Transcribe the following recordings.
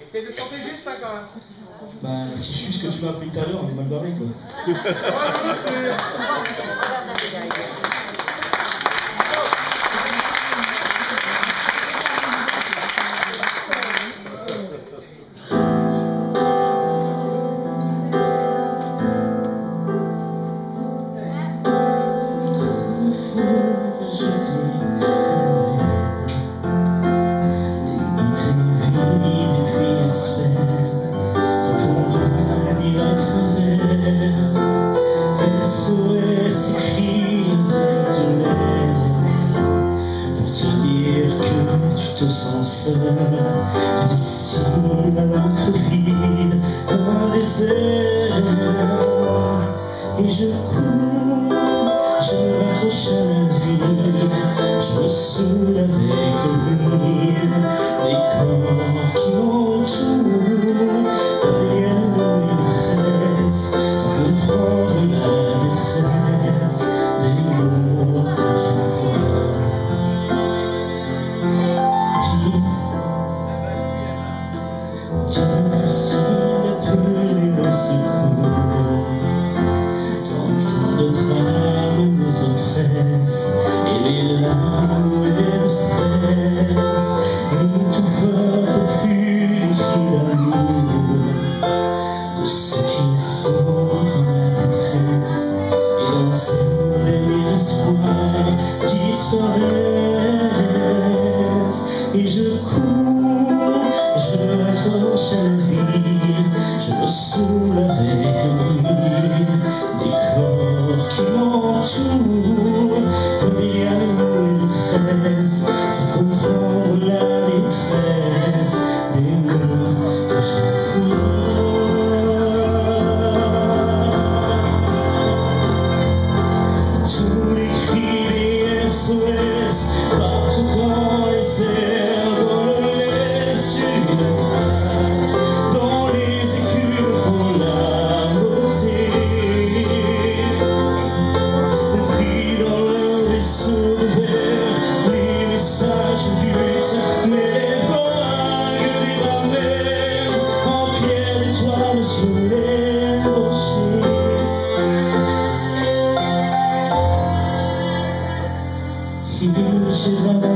Essaye de chanter juste, pas quand même. Bah, si je suis ce que tu m'as appris tout à l'heure, on est mal barré, quoi. sans seul, difficile, un un désert. Et je cours, je me à la vie, je me saoule avec lui, les corps qui m'entourent.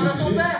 Segura teu pé.